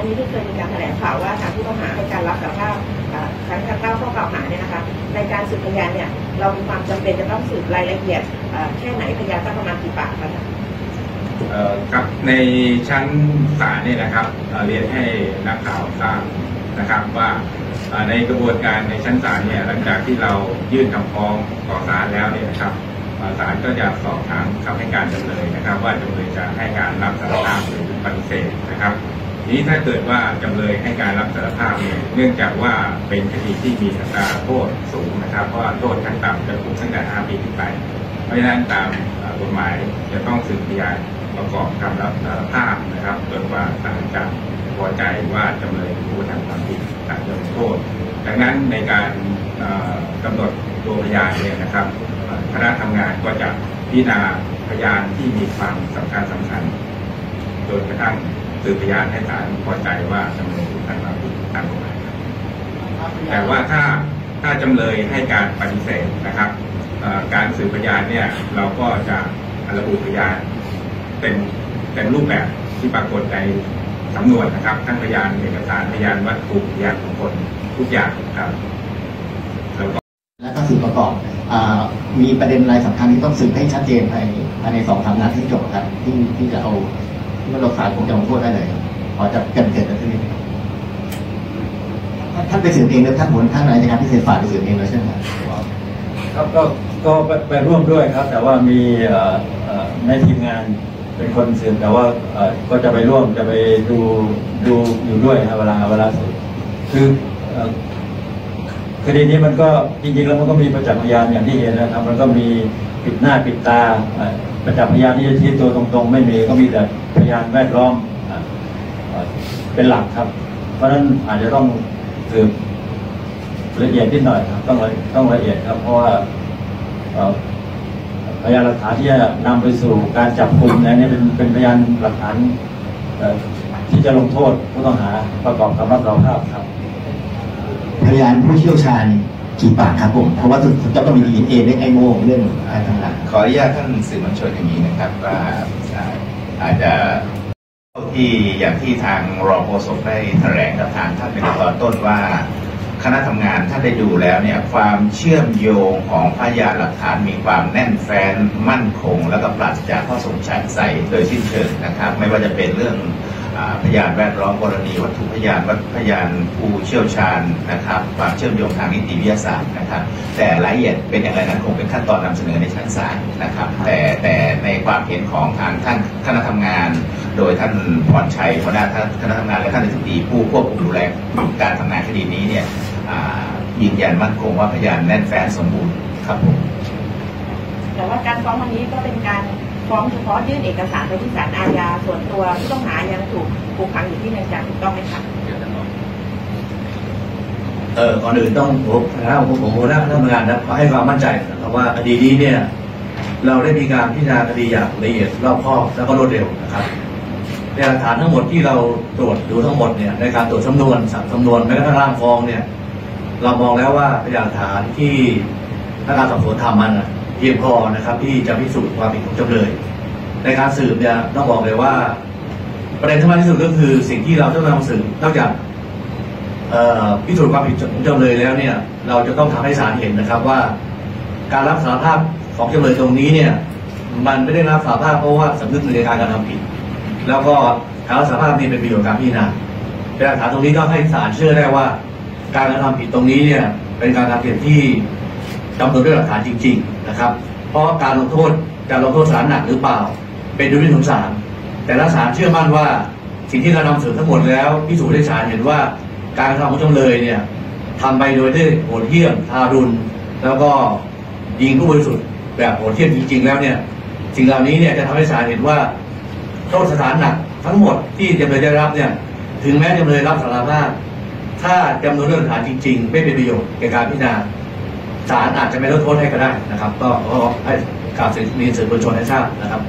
อันนี้ที่เคยมีการแถลงข่าวว่าทางผู้ต้องหาให้การรับสารภาพครั้งเก้าข้อกล่าวหาเนี่ยนะคะในการสืบพยานเนี่ยเรามีความจำเป็นจะต้องสืบรายละเอียดแค่ไหนพยานสักประมาณกี่ปากคะครับในชั้นศาลเนี่ยนะครับเเรียนให้นักข่าวทราบนะครับว่าในกระบวนการในชั้นศาลเนี่ยหลังจากที่เรายื่นคำฟ้องต่อศาลแล้วเนี่ยนะครับศาลก็จะสอบถามคำให้การจำเลยนะครับ ว่าจำเลยจะให้การรับสารภาพหรือปฏิเสธนะครับ นี้ถ้าเกิดว่าจำเลยให้การรับสารภาพเนี่ยเนื่องจากว่าเป็นคดีที่มีอัตราโทษสูงนะครับ เพราะว่าโทษขั้นต่ำจะถูกตั้งแต่ 5 ปีขึ้นไป เพราะฉะนั้นตามกฎหมายจะต้องสืบพยานประกอบคำรับสารภาพนะครับจนกว่าศาลจะพอใจว่าจำเลยผู้กระทำความผิดตามจะโทษ ดังนั้นในการกำหนดตัวพยานเนี่ยนะครับคณะทำงานก็จะพิจารณาพยานที่มีความสำคัญสำคัญจนกระทั่ง สืบพยานให้ศาลพอใจว่าจำเลยผู้กระทำความผิดตามกฎหมายครับแต่ว่าถ้าถ้าจำเลยให้การปฏิเสธนะครับเอ่อการสืบพยานเนี่ยเราก็จะระบุพยานเป็นเป็นรูปแบบที่ปรากฏในสำนวนนะครับทั้งพยานเอกสารพยานวัตถุพยานบุคคลทุกอย่างครับแล้วก็และก็สืบประกอบอามีประเด็นอะไรสำคัญที่ต้องสืบให้ชัดเจนภายในภายในสองสามนัดที่จบครับที่ที่จะเอา ที่ว่าเราสารผมจะลงโทษได้เลยครับพอจะเกินเกิดอะไรขึ้นท่านไปสืบเองแล้วท่านผลท่านอะไรในการพิเศษฝ่ายไปสืบเองแล้วใช่ไหมครับครับก็ก็ไปร่วมด้วยครับ แต่ว่ามีในทีมงานเป็นคนสืบแต่ว่าก็จะไปร่วมจะไปดูดูอยู่ด้วยครับเวลาเวลาสืบคือ คดีนี้มันก็จริงๆแล้วมันก็มีประจักษ์พยานอย่างที่เห็นนะครับ มันก็มีปิดหน้าปิดตาประจักษ์พยานที่จะชี้ตัวตรงๆ ไม่มีก็มีแต่พยานแวดล้อมเป็นหลักครับ เพราะฉะนั้นอาจจะต้องสืบละเอียดนิดหน่อยครับ ต้องละต้องละเอียดครับ เพราะว่าพยานหลักฐานที่จะนำไปสู่การจับกลุ่มเนี่ยเป็นเป็นพยานหลักฐานที่จะลงโทษผู้ต้องหาประกอบคำรับสารภาพครับ พยานผู้เชี่ยวชาญกี่ปากครับผมเพราะว่าจะต้องมีดีเอ็นเอเรื่องไอโมงเรื่องอะไรต่างขออนุญาตท่านสื่อมวลชนอย่างนี้นะครับว่าอาจจะที่อย่างที่ทางรองโฆษกได้แถลงกับทางท่านเป็นตอนต้นว่า คณะทำงานท่านได้ดูแล้วเนี่ยความเชื่อมโยงของพยานหลักฐานมีความแน่นแฟ้นมั่นคง แล้วก็ปราศจากข้อสงสัยใสโดยสิ้นเชิงนะครับ ไม่ว่าจะเป็นเรื่อง พยานแวดล้อมกรณีวัตถุพยานวัตถุพยานผู้เชี่ยวชาญนะครับความเชื่อมโยงทางนิติวิทยาศาสตร์นะครับ แต่รายละเอียดเป็นอย่างไรนั้นคงเป็นขั้นตอนนำเสนอในชั้นศาลนะครับ แต่แต่ในความเห็นของทางท่านคณะทำงาน โดยท่านพรชัยหัวหน้าท่านคณะทำงานและท่านอธิบดีผู้ควบคุมดูแลการทำงานคดีนี้เนี่ยยืนยันมั่นคงว่าพยานแน่นแฟ้นสมบูรณ์ครับผมแต่ว่าการฟ้องวันนี้ก็เป็นการ ฟ้องเฉพาะยื่นเอกสารไปที่ศาลอาญาส่วนตัวผู้ต้องหายังถูกผูกขังอยู่ที่เรือนจำถูกต้องไหมคะเออก่อนอื่นต้องผมนะครับผมผมหัวหน้าคณะทำงานนะขอให้ความมั่นใจนะครับว่าคดีนี้เนี่ย เราได้มีการพิจารณาคดีอย่างละเอียดรอบคอบแล้วก็รวดเร็วนะครับพยานหลักฐานทั้งหมดที่เราตรวจดูทั้งหมดเนี่ยในการตรวจสำนวนสับสำนวนแม้กระทั่งร่างฟ้องเนี่ย เรามองแล้วว่าพยานหลักฐานที่พนักงานสอบสวนทำมันน่ะ เพียงพอนะครับ ที่จะพิสูจน์ความผิดของจำเลย ในการสืบเนี่ยต้องบอกเลยว่า ประเด็นสำคัญที่สุดก็คือสิ่งที่เราต้องนำสืบนอกจากพิสูจน์ความผิดของจำเลยแล้วเนี่ย เราจะต้องทำให้ศาลเห็นนะครับว่า การรับสารภาพของจำเลยตรงนี้เนี่ย มันไม่ได้รับสารภาพเพราะว่าสำนึกในการกระทำผิด แล้วก็การรับสารภาพนี้เป็นประโยชน์กับการพิจารณาเป็นหลักฐานตรงนี้ก็ให้ศาลเชื่อได้ว่า การกระทำผิดตรงนี้เนี่ยเป็นการกระทำผิดที่ กำหนดด้วยหลักฐานจริง ๆ นะครับ เพราะการลงโทษการลงโทษศาลหนักหรือเปล่า เป็นดุลพินิจของศาลแต่ละศาลเชื่อมั่นว่า สิ่งที่เรานำเสืบทั้งหมดแล้วพิสูจน์ให้ศาลเห็นว่าการกระทำของจำเลยเนี่ยทำไปโดยที่โหดเหี้ยมทารุณแล้วก็ยิงผู้บริสุทธิ์แบบโหดเหี้ยมจริง ๆ แล้วเนี่ยสิ่งเหล่านี้เนี่ยจะทำให้ศาลเห็นว่าโทษสถานหนักทั้งหมดที่จำเลยได้รับเนี่ยถึงแม้จำเลยรับสารภาพถ้าจำนวนเรื่องหลักฐานจริง ๆ ไม่เป็นประโยชน์แก่การพิจารณา ศาลอาจจะไม่ลดโทษให้ก็ได้นะครับ ก็ให้กราวสื่อมีสื่อมวลชนให้ทราบนะครับ